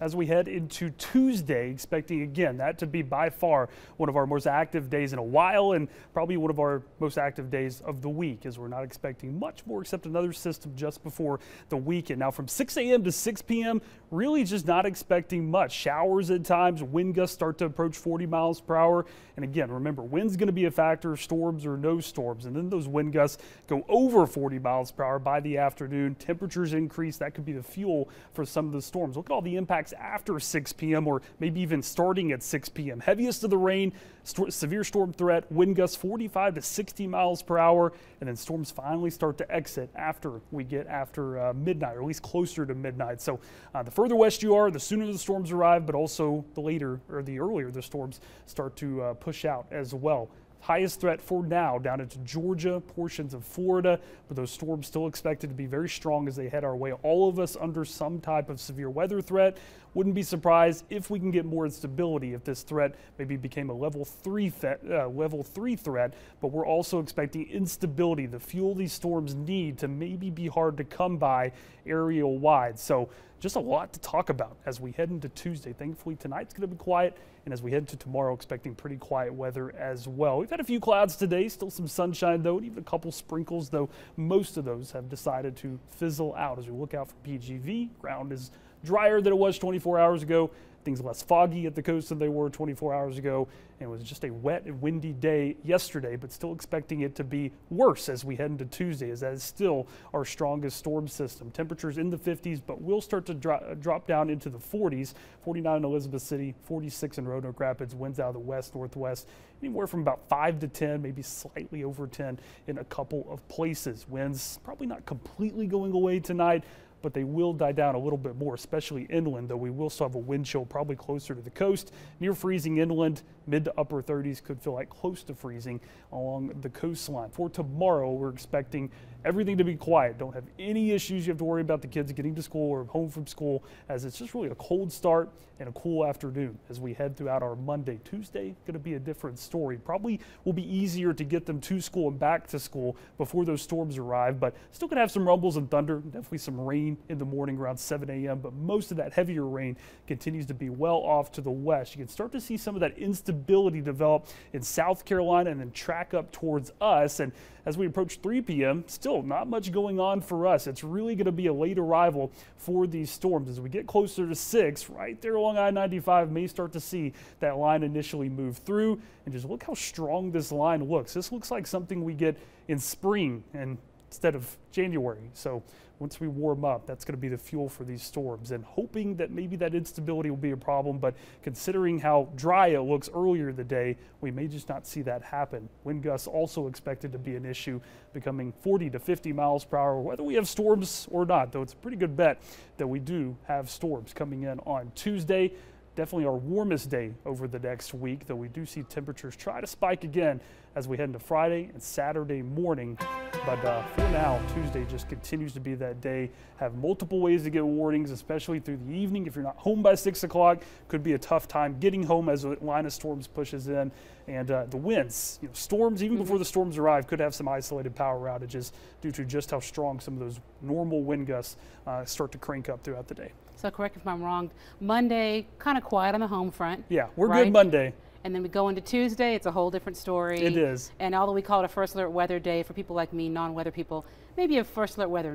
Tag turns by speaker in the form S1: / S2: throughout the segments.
S1: as we head into Tuesday, expecting again that to be by far one of our most active days in a while and probably one of our most active days of the week as we're not expecting much more except another system just before the weekend. Now from 6 a.m. to 6 p.m., really just not expecting much. Showers at times, wind gusts start to approach 40 miles per hour. And again, remember, wind's going to be a factor, storms or no storms. And then those wind gusts go over 40 miles per hour by the afternoon. Temperatures increase. That could be the fuel for some of the storms. Look at all the impacts after 6 p.m. or maybe even starting at 6 p.m. Heaviest of the rain, st severe storm threat, wind gusts 45 to 60 miles per hour. And then storms finally start to exit after we get after uh, midnight, or at least closer to midnight. So uh, the further west you are, the sooner the storms arrive, but also the later or the earlier the storms start to uh, push out as well. Highest threat for now down into Georgia, portions of Florida, but those storms still expected to be very strong as they head our way. All of us under some type of severe weather threat. Wouldn't be surprised if we can get more instability if this threat maybe became a level three uh, level three threat. But we're also expecting instability, the fuel these storms need to maybe be hard to come by area wide. So just a lot to talk about as we head into Tuesday. Thankfully, tonight's going to be quiet, and as we head to tomorrow, expecting pretty quiet weather as well. We've had a few clouds today, still some sunshine though, and even a couple sprinkles, though most of those have decided to fizzle out as we look out for PGV. Ground is drier than it was 24 hours ago. Things less foggy at the coast than they were 24 hours ago. And it was just a wet and windy day yesterday, but still expecting it to be worse as we head into Tuesday, as that is still our strongest storm system. Temperatures in the 50s, but will start to drop, uh, drop down into the 40s. 49 in Elizabeth City, 46 in Roanoke Rapids, winds out of the west, northwest, anywhere from about 5 to 10, maybe slightly over 10 in a couple of places. Winds probably not completely going away tonight but they will die down a little bit more, especially inland, though we will still have a wind chill probably closer to the coast. Near freezing inland, mid to upper 30s could feel like close to freezing along the coastline. For tomorrow, we're expecting everything to be quiet. Don't have any issues you have to worry about the kids getting to school or home from school, as it's just really a cold start and a cool afternoon as we head throughout our Monday. Tuesday, going to be a different story. Probably will be easier to get them to school and back to school before those storms arrive, but still going to have some rumbles and thunder, definitely some rain in the morning around 7 a.m., but most of that heavier rain continues to be well off to the west. You can start to see some of that instability develop in South Carolina and then track up towards us. And as we approach 3 p.m., still not much going on for us. It's really going to be a late arrival for these storms. As we get closer to 6, right there along I-95, may start to see that line initially move through. And just look how strong this line looks. This looks like something we get in spring and instead of January. So once we warm up, that's going to be the fuel for these storms. And hoping that maybe that instability will be a problem, but considering how dry it looks earlier in the day, we may just not see that happen. Wind gusts also expected to be an issue, becoming 40 to 50 miles per hour, whether we have storms or not, though it's a pretty good bet that we do have storms coming in on Tuesday definitely our warmest day over the next week, though we do see temperatures try to spike again as we head into Friday and Saturday morning. But uh, for now, Tuesday just continues to be that day. Have multiple ways to get warnings, especially through the evening. If you're not home by 6 o'clock, could be a tough time getting home as a line of storms pushes in. And uh, the winds, you know, storms, even before the storms arrive, could have some isolated power outages due to just how strong some of those normal wind gusts uh, start to crank up throughout the day.
S2: So correct if I'm wrong. Monday, kind of quiet on the home front.
S1: Yeah, we're right? good Monday.
S2: And then we go into Tuesday, it's a whole different story.
S1: It is.
S2: And although we call it a first alert weather day for people like me, non-weather people, maybe a first alert weather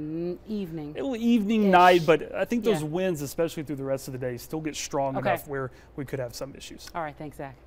S2: evening.
S1: It'll evening, night, but I think those yeah. winds, especially through the rest of the day, still get strong okay. enough where we could have some issues.
S2: All right, thanks, Zach.